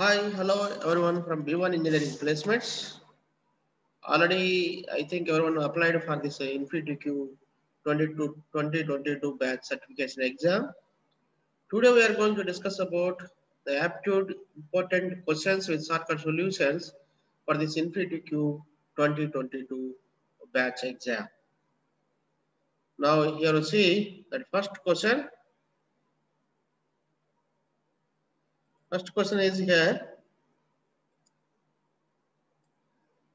Hi, hello everyone from B1 Engineering Placements. Already, I think everyone applied for this uh, InfyTQ 22 2022 batch certification exam. Today we are going to discuss about the aptitude important questions with shortcut solutions for this InfyTQ 2022 batch exam. Now here you see that first question First question is here.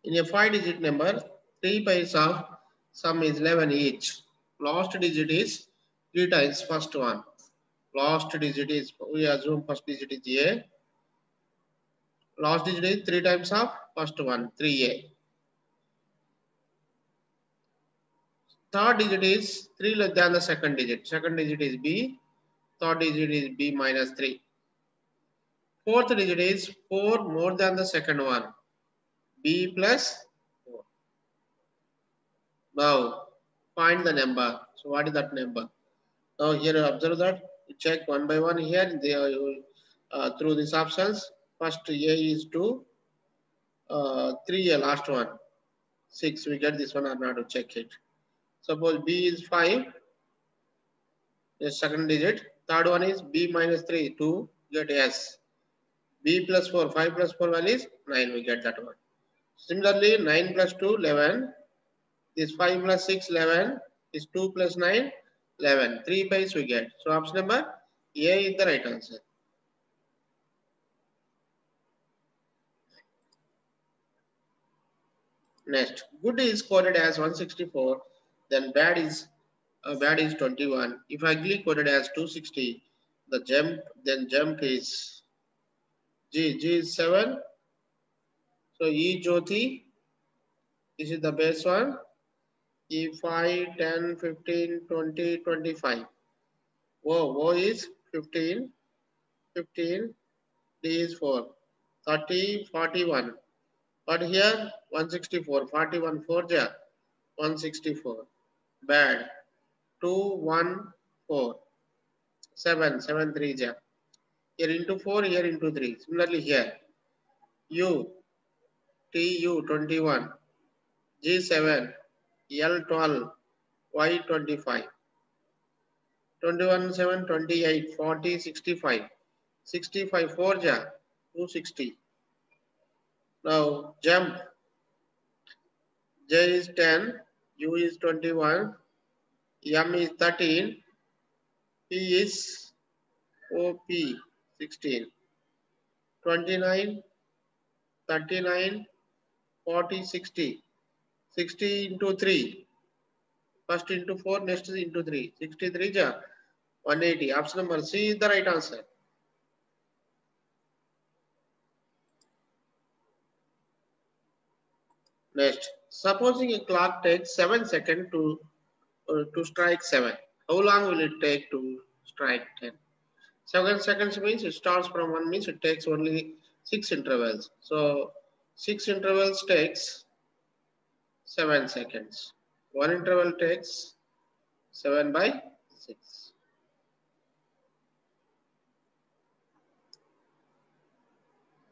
In a five digit number, three pairs of sum is 11 each. Last digit is three times first one. Last digit is, we assume first digit is A. Last digit is three times of first one, 3A. Third digit is 3 less than the second digit. Second digit is B. Third digit is B minus 3. Fourth digit is 4 more than the second one. B plus 4. Now find the number. So what is that number? Now here observe that. You check one by one here. They are, uh, through these options. First A is 2. Uh, 3A last one. 6. We get this one or not to check it. Suppose B is 5. The second digit. Third one is B minus 3. 2. Get S b plus 4, 5 plus 4 value is 9, we get that one. Similarly, 9 plus 2, 11. This 5 plus 6, 11. This 2 plus 9, 11. 3 base we get. So option number A is the right answer. Next, good is coded as 164, then bad is uh, bad is 21. If ugly coded as 260, the jump then jump is G G seven so E Jyoti this is the best one E five ten fifteen twenty twenty five वो वो is fifteen fifteen D is four thirty forty one but here one sixty four forty one four J one sixty four bad two one four seven seven three जा here into 4, here into 3. Similarly here, U, TU 21, G7, L12, Y25, 21, 7, 28, 40, 65, 65, 4 ja, 260. Now jump, J is 10, U is 21, M is 13, P is OP 16, 29, 39, 40, 60. 60 into 3. First into 4, next into 3. 63 ja 180. Option number C is the right answer. Next, supposing a clock takes 7 seconds to, uh, to strike 7. How long will it take to strike 10? Seven seconds means it starts from one means it takes only six intervals. So six intervals takes seven seconds. One interval takes seven by six.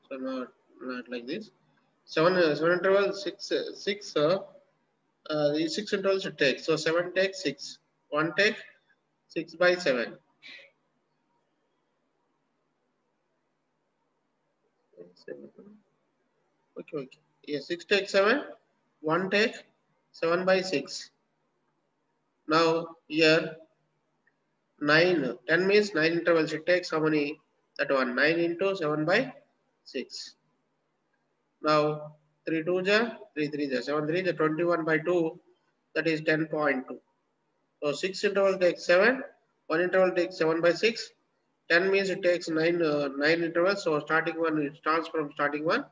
So not not like this. Seven seven interval six six uh, uh, six intervals it takes. So seven takes six. One take six by seven. Seven. Okay, okay. Yeah, six take seven, one take seven by six. Now here nine, 10 means nine intervals. It takes how many? That one, nine into seven by six. Now three two ja, three three ja, seven three ja, 21 by two, that is 10.2. So six interval takes seven, one interval takes seven by six, 10 means it takes nine uh, nine intervals. So starting one, it starts from starting one.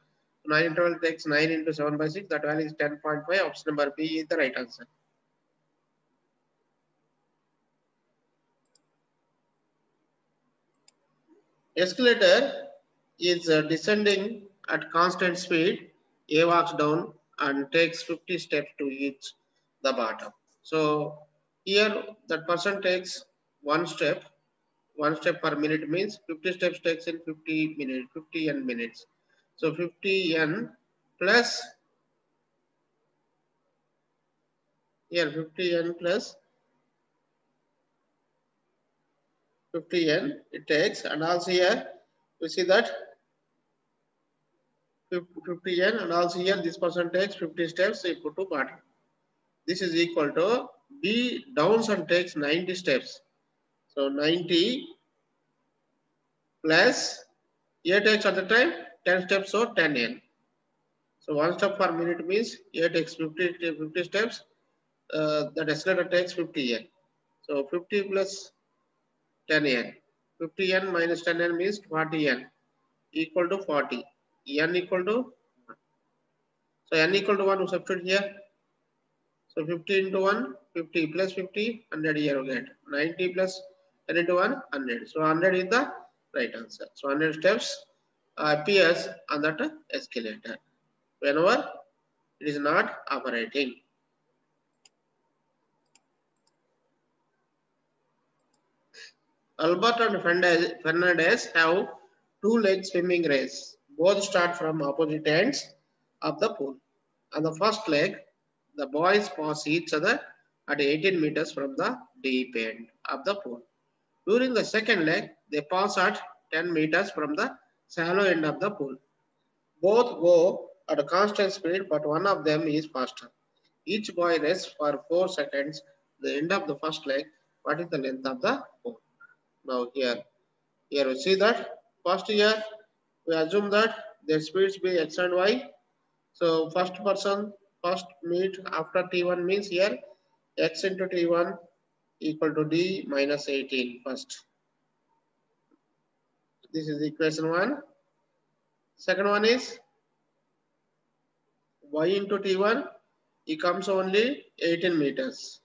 Nine interval takes nine into seven by six. That value is 10.5. Option number B is the right answer. Escalator is uh, descending at constant speed. A walks down and takes 50 steps to reach the bottom. So here that person takes one step one step per minute means 50 steps takes in 50 minutes, 50 n minutes. So 50 n plus here 50 n plus 50 n it takes and also here we see that 50 n and also here this person takes 50 steps equal to bottom. This is equal to B downs and takes 90 steps. So 90 plus A takes at the time 10 steps so 10 n. So one step per minute means A takes 50, 50 steps. Uh, the accelerator takes 50 n. So 50 plus 10 n. 50 n minus 10 n means 40 n equal to 40. n equal to so n equal to 1 we substitute here. So 50 into 1, 50 plus 50, 100 here we get. 90 plus 10 into 1, 100. So 100 is the right answer. So 100 steps appears on that escalator whenever it is not operating. Albert and Fernandez have two leg swimming race. Both start from opposite ends of the pool. On the first leg, the boys pass each other at 18 meters from the deep end of the pool. During the second leg, they pass at 10 meters from the shallow end of the pool. Both go at a constant speed, but one of them is faster. Each boy rests for 4 seconds. The end of the first leg, what is the length of the pool? Now here, here we see that first here, we assume that their speeds be x and y. So first person, first meet after T1 means here, x into T1 equal to D minus 18 first. This is equation one. Second one is y into T1, it comes only 18 meters.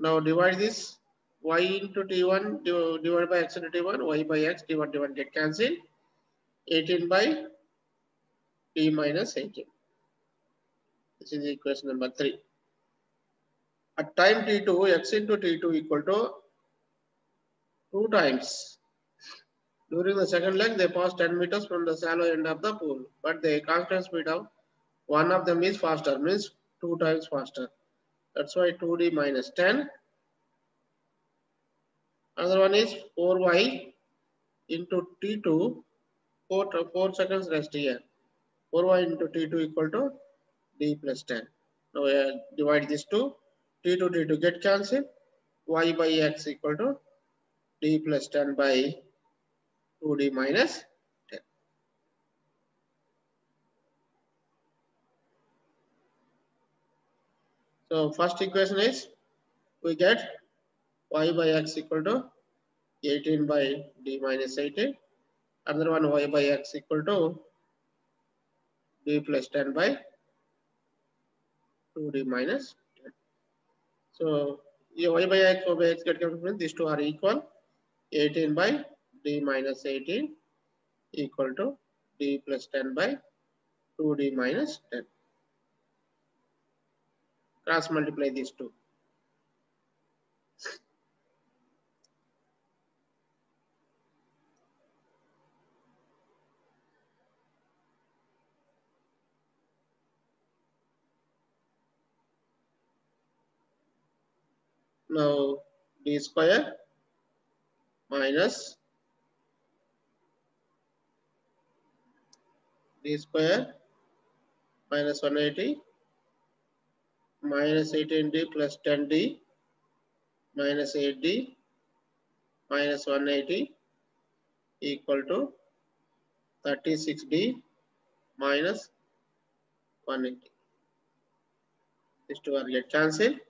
Now divide this y into t1 divided by x into t1, y by x, t1 t1 get cancelled. 18 by t minus 18. This is equation number 3. At time t2, x into t2 equal to 2 times. During the second leg, they pass 10 meters from the shallow end of the pool, but the constant speed of one of them is faster, means 2 times faster. That's why 2d minus 10 Another one is 4y into T2, 4, 4 seconds rest here. 4y into T2 equal to D plus 10. Now uh, divide this to T2, T2 get cancelled. y by x equal to D plus 10 by 2D minus 10. So first equation is we get y by x equal to 18 by d minus 18. Another one y by x equal to d plus 10 by 2d minus 10. So y by x, by x get cancelled. These two are equal. 18 by d minus 18 equal to d plus 10 by 2d minus 10. Cross multiply these two. Now d square minus d square minus 180 minus 18d plus 10d minus 8d minus 180 equal to 36d minus 180. These two are get cancelled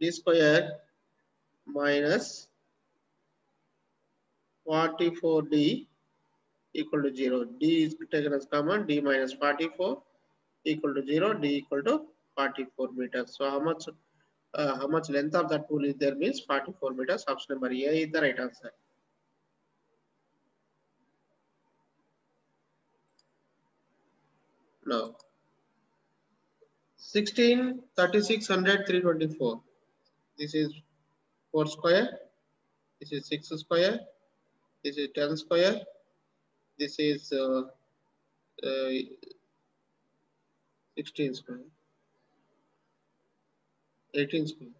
d square minus 44d equal to 0. d is taken as common, d minus 44 equal to 0, d equal to 44 meters. So how much uh, how much length of that pool is there means 44 meters. Option number A is the right answer. Now, 16, 36, 100, 324 this is 4 square. This is 6 square. This is 10 square. This is uh, uh, 16 square. 18 square.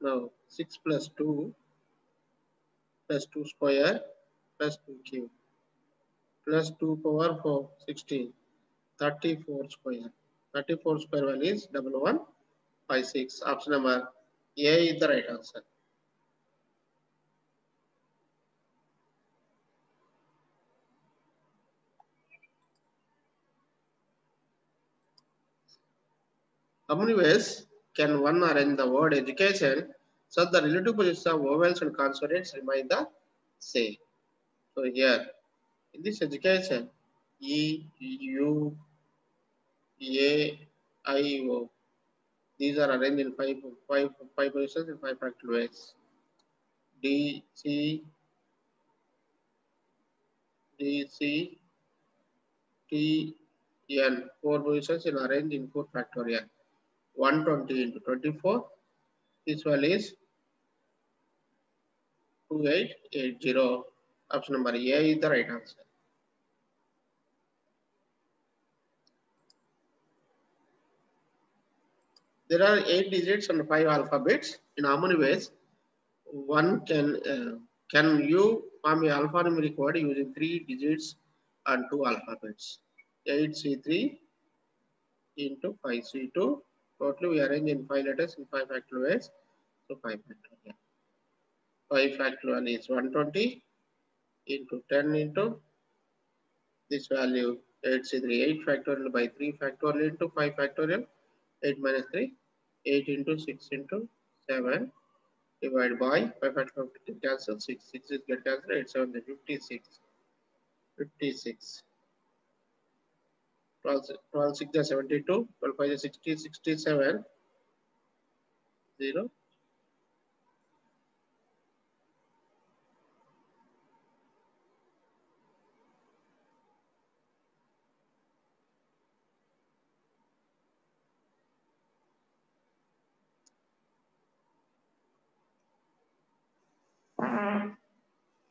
Now 6 plus 2 plus 2 square plus 2 cube plus 2 power 4 16 34 square 34 square value is double one five six option number A is the right answer How many ways can one arrange the word education so the relative positions of vowels and consonants remain the same? So here, in this education, E, U, A, I, O, these are arranged in five, five, five positions in five factorial ways. D, C, D, C, T, N, four positions in arranged in four factorial. 120 into 24. This value is 2880. Option number A is the right answer. There are eight digits and five alphabets. In how many ways? One can uh, can you form a alphanumeric word using three digits and two alphabets? 8C3 into 5C2 Totally we arrange in five letters in five factorial ways. So five factorial. Five factorial is 120 into 10 into this value 8c3 8 factorial by 3 factorial into 5 factorial 8 minus 3 8 into 6 into 7 divided by 5 factorial cancel 6 6 is get cancelled 8 7 56 56 12, 12 6 is 72, 12 5 is 60, 67, 0.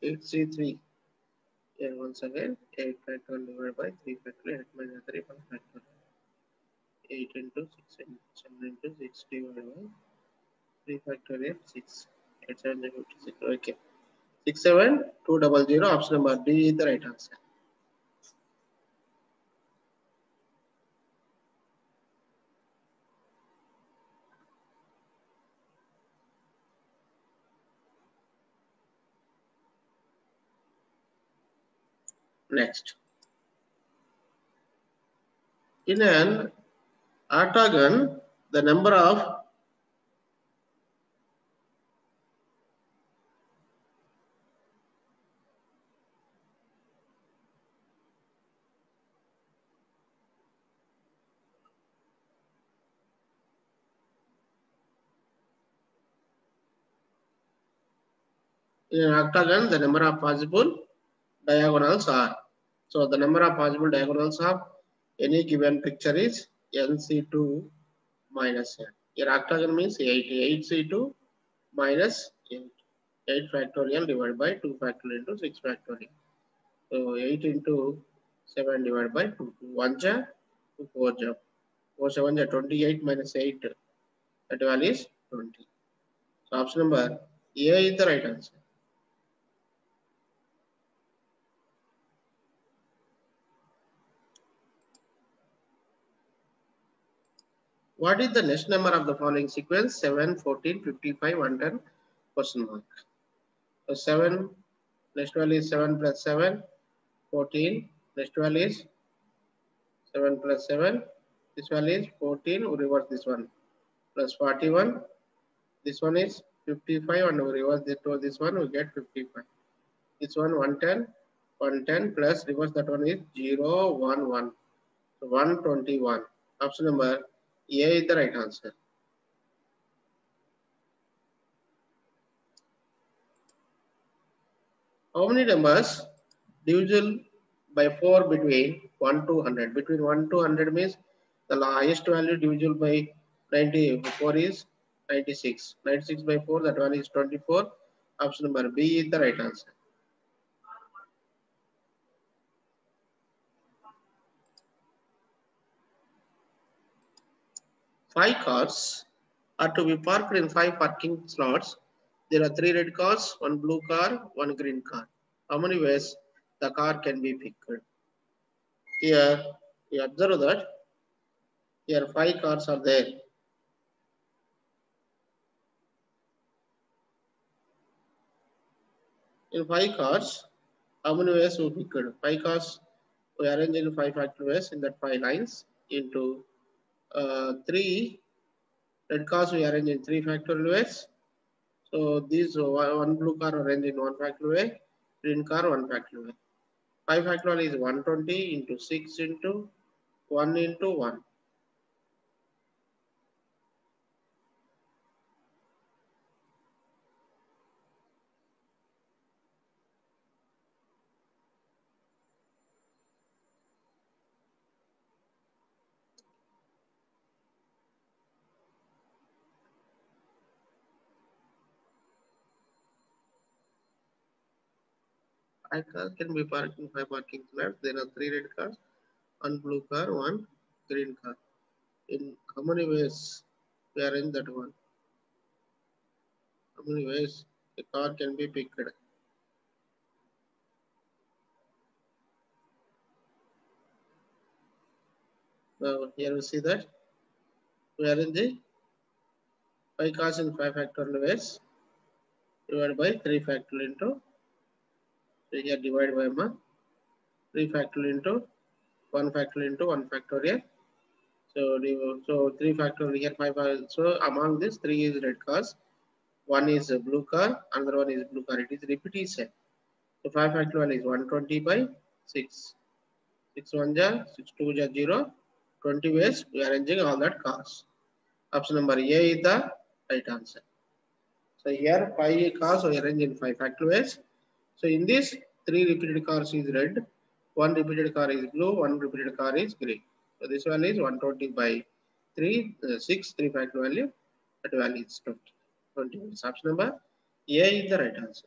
Eight and once again, 8 factorial divided by 3 factorial, 8 minus 3 1 factorial. 8 into 6 and 7 into 6 divided by 3 factorial 6. 8 7 56. Okay. 6 7 2 double 0 option number D is the right answer. Next. In an octagon, the number of in an octagon, the number of possible diagonals are. So the number of possible diagonals of any given picture is NC2 minus n. Octagon means 8. 8C2 minus 8. 8 factorial divided by 2 factorial into 6 factorial. So 8 into 7 divided by 2. 2 1 ja, 2 4 ja. 4 7 ja, 28 minus 8. That value is 20. So option number A is the right answer. What is the next number of the following sequence? 7, 14, 55, 110, question mark. So 7, next value is 7 plus 7, 14, next value is 7 plus 7, this value is 14, we reverse this one, plus 41, this one is 55 and we reverse this to this one, we get 55. This one 110, 110 plus reverse that one is 0, 1, 1. So 121. Option number a is the right answer. How many numbers divisible by 4 between 1 to 100? Between 1 to 100 means the highest value divisible by 94 is 96. 96 by 4, that one is 24. Option number B is the right answer. Five cars are to be parked in five parking slots. There are three red cars, one blue car, one green car. How many ways the car can be picked? Here, you observe that here five cars are there. In five cars, how many ways will we picked? Five cars we arrange in five factor ways in that five lines into uh, three red cars we arrange in three factorial ways. So these uh, one blue car arranged in one factorial way, green car one factorial way. Five factorial is 120 into 6 into 1 into 1. Five cars can be parked in five parking slots. There are three red cars, one blue car, one green car. In how many ways we arrange that one? How many ways a car can be picked? Now here we see that we arrange the five cars in five factorial ways divided by three factorial into so here divide by 1, 3 factorial into 1 factorial into 1 factorial. So, so 3 factorial here 5. So among this 3 is red cars. One is a blue car, another one is blue car. It is repetition. So 5 factorial is 120 by 6. 6 1 ja, 6 2 ja 0. 20 ways we are arranging all that cars. Option number A is the right answer. So here 5 cars we arrange in 5 factorial ways. So in this, three repeated cars is red, one repeated car is blue, one repeated car is green. So this one is 120 by 3, uh, 6, 3 factor value. That value is 20. 20 is option number A is the right answer.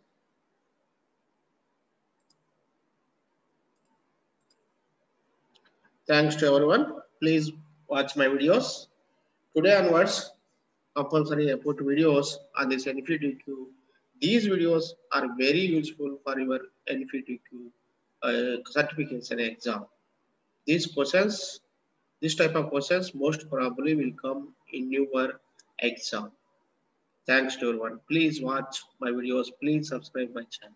Thanks to everyone. Please watch my videos. Today onwards, compulsory I put videos on this InfyTQ these videos are very useful for your InfyTQ uh, certification exam. These questions, this type of questions most probably will come in your exam. Thanks to everyone. Please watch my videos. Please subscribe my channel.